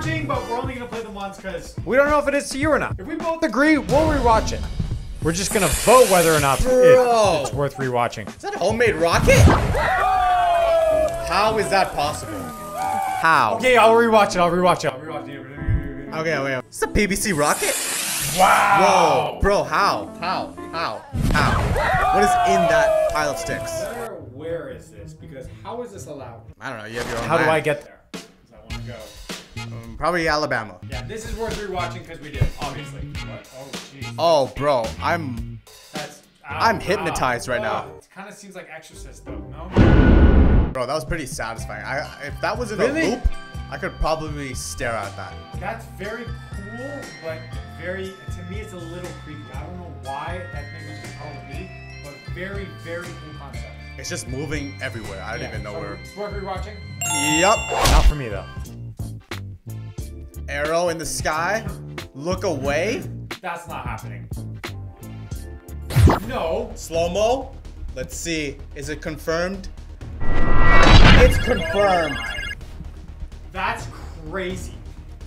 rewatching, but we're only gonna play them once because We don't know if it is to you or not. if we both Agree, we'll rewatch it. We're just gonna vote whether or not it- it's worth rewatching. Is that a homemade rocket? How is that possible? How? Okay, I'll rewatch it. I'll rewatch it. I'll rewatch it. Okay, wait. It's a PVC rocket? Wow. Bro, bro, how? How? How? How? What is in that pile of sticks? Where, where is this? Because how is this allowed? I don't know. You have your own. How do. I get there? There, 'cause I want to go. Probably Alabama. Yeah, this is worth rewatching because we did, obviously. What? Oh, jeez. Oh, bro, I'm. That's. I'm hypnotized right now. It kind of seems like Exorcist, though. No. Bro, that was pretty satisfying. I, if that was in Really? a loop, I could probably stare at that. That's very cool, but very. To me, it's a little creepy. I don't know why that thing was just called a bee, but very, very cool concept. It's just moving everywhere. I don't even know so where. It's worth rewatching. Yup. Not for me though. Arrow in the sky. Look away. That's not happening. No. Slow mo. Let's see. Is it confirmed? It's confirmed. That's crazy.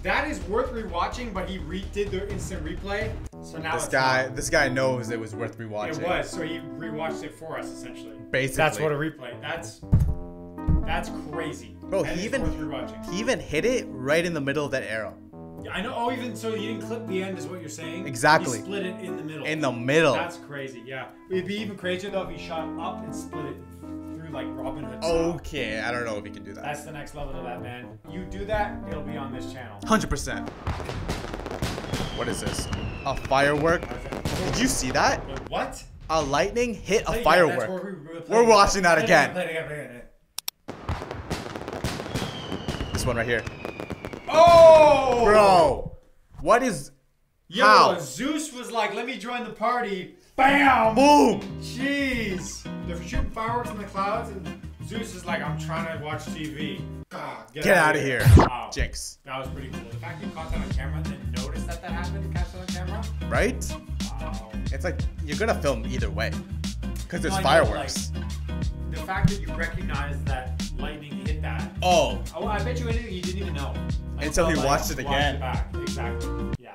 That is worth rewatching, but he redid the instant replay. So now This guy, not. this guy knows it was worth rewatching. It was, so he rewatched it for us essentially. Basically. That's what a Replay. That's that's crazy. Bro, That he even- He even hit it right in the middle of that arrow. I know. Oh, even so, you didn't clip the end, is what you're saying? Exactly. He split it in the middle. In the middle. That's crazy. Yeah, it'd be even crazier though if he shot up and split it through like Robin Hood. style. Okay, I don't know if he can do that. That's the next level to that, man. You do that, it'll be on this channel. 100%. What is this? A firework? Did you see that? What? A lightning hit a firework. we- We're watching that Play it again. Play it again. Play it again. This one right here. Oh, Bro, what is. Yo, How? Zeus was like, "Let me join the party." Bam! Boom! Jeez, they're shooting fireworks in the clouds, and Zeus is like, "I'm trying to watch TV." God, ah, Get out of here. Wow. Jinx. That was pretty cool. The fact you caught that on camera and then noticed that that happened catch it on camera. Right? Wow. It's like you're gonna film either way. Because it's No, I know, fireworks. The fact that you recognize that lightning hit that. Oh, Oh, I bet you anything you didn't even know. Until he watched it again. back. Exactly. Yeah.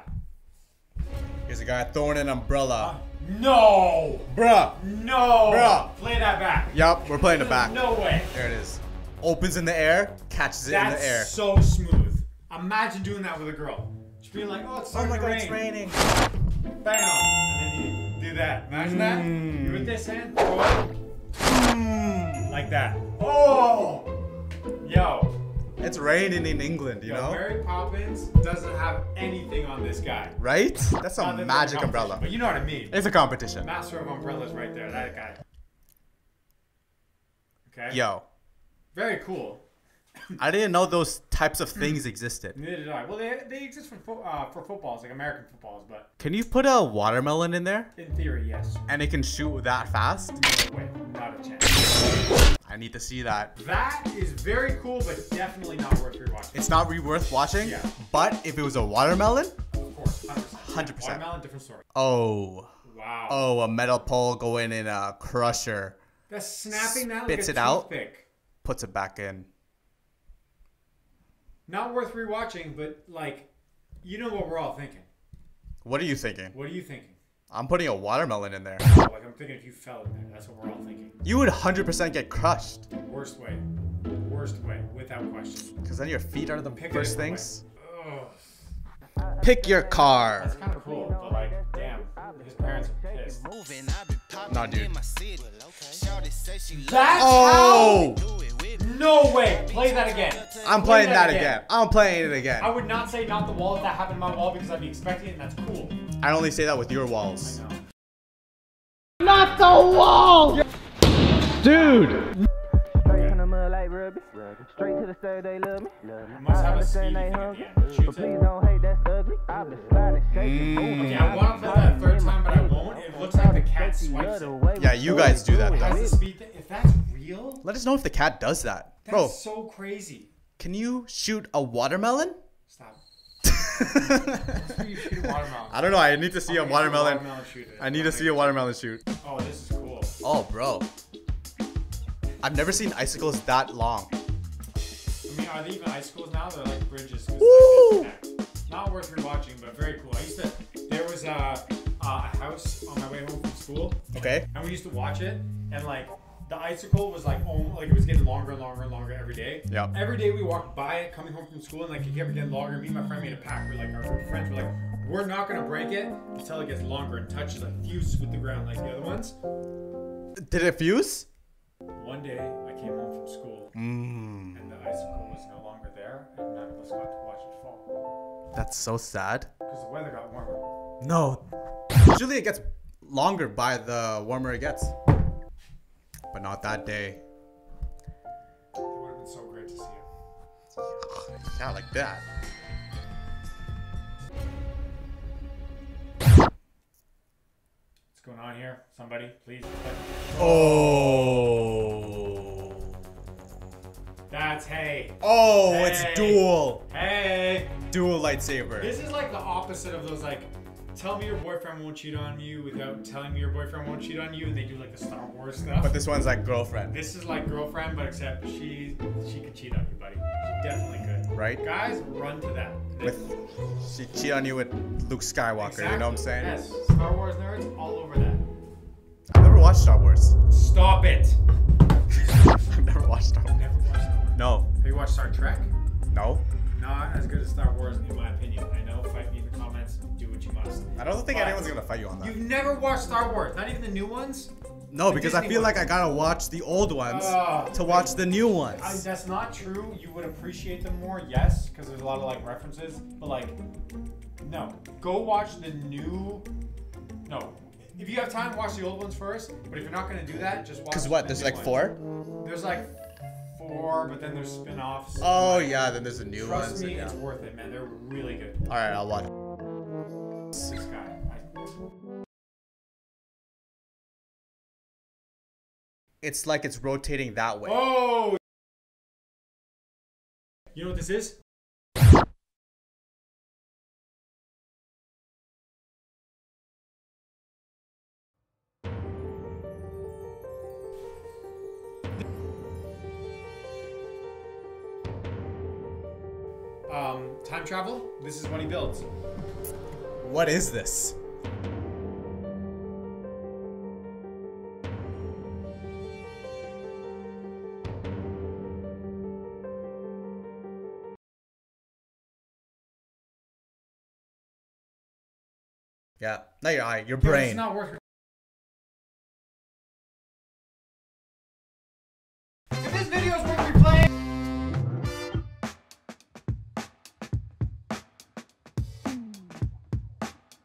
here's a guy throwing an umbrella. No. Bruh. No. Bruh. Play that back. Yep, we're playing it back. No way. There it is. Opens in the air, catches it in the air. so smooth. Imagine doing that with a girl. Just being like, oh, it's Oh my god, rain. it's raining. Bam. And then you do that. Imagine that. Mm. You with this hand, throw it. Like that. Oh. Yo. It's raining in England, you Yo, know? Mary Poppins doesn't have anything on this guy. Right? That's a magic umbrella. But you know what I mean. It's a competition. Master of umbrellas right there. That guy. Okay. Yo, Very cool. I didn't know those types of things existed. Neither did I. Well, they, they exist for fo- uh, for footballs, like American footballs, but Can you put a watermelon in there in theory, yes. and it can shoot that fast? No way. Not a chance. I need to see that. That is very cool, but definitely not worth rewatching. It's not re worth watching, Yeah. but if it was a watermelon, Of course, 100%. 100%. Watermelon, different story. oh, Wow. oh, a metal pole going in a crusher, That's snapping that Spits like it out. puts it back in. Not worth rewatching, but like, you know what we're all thinking. What are you thinking? What are you thinking? I'm putting a watermelon in there. Like, I'm thinking if you fell in there, that's what we're all thinking. You would 100% get crushed Worst way. Worst way, without question. because then your feet are the Pick first things. Pick your car. That's kind of cool, but like, damn, his parents are pissed. Nah, dude. That's Oh, how? No way. Play that again. I'm Play playing that again. I'm playing it again. I would not say not the wall if that happened in my wall because I'd be expecting it and that's cool. I only say that with your walls. No. Straight from the mud like rubber. Straight to the stud, they love me. You must have a Understand speedy they thing hungry. But please don't hate, that's ugly. I've been sliding, shaking, moving. Okay, I want to play that a third time, but I won't. It looks like the cat swipes it. Yeah, you guys do that, It has though. Let us know if the cat does that. that's Bro, so crazy. can you shoot a watermelon? Stop. That's where you shoot a watermelon. I don't know. I need to see a Okay, so watermelon. shoot it. I need to see a watermelon shoot. Oh, this is cool. Oh, bro. I've never seen icicles that long. I mean, are they even icicles now? They're like bridges. Woo! connect. Not worth rewatching, but very cool. I used to. There was a, a house on my way home from school, Okay. and we used to watch it, and like the icicle was like oh, like it was getting longer and longer and longer every day. Yeah. Every day we walked by it coming home from school, and like it kept getting longer. Me and my friend made a pact. We're like our friends were like, we're not gonna break it until it gets longer and touches like fuse with the ground like the other ones. Did it fuse? One day I came home from school, Mmm. and the icicle was no longer there, and none of us got to watch it fall That's so sad. because the weather got warmer. No. Usually it gets longer by the warmer it gets. But not that day. It would have been so great to see it. Yeah, like that. What's going on here? Somebody, please. Oh. That's oh, hey. Oh, Hey. it's dual. Hey. Dual lightsaber. This is like the opposite of those like tell me your boyfriend won't cheat on you without telling me your boyfriend won't cheat on you and they do like the Star Wars stuff. But this one's like girlfriend, this is like girlfriend, but except she she could cheat on you, buddy. She definitely could. right? Guys, run to that. With she cheat on you with Luke Skywalker. You know what I'm saying? Yes. Star Wars nerds all over that. I've never watched Star Wars. Stop it. I've never watched Star Wars. Never watched Star Wars. No. Have you watched Star Trek? No. Not as good as Star Wars, in my opinion. I know. Fight me in the comments. Do what you must. I don't think anyone's gonna fight you on that. You've never watched Star Wars, not even the new ones. No, the because I feel ones. like I gotta watch the old ones Ah, to watch the new I, ones. that's not true. You would appreciate them more, yes, because there's a lot of like references. But like, no. Go watch the new. No. If you have time, watch the old ones first. But if you're not gonna do that, just watch. Cause what? the There's like ones. four. There's like four, but then there's spin-offs. Oh yeah, then there's the new Trust ones. me, yeah. it's worth it, man. They're really good. All right, I'll watch. It's like it's rotating that way. oh. You know what this is? Um, time travel. This is what he builds. What is this? Yeah, not your eye, your It's brain. not worth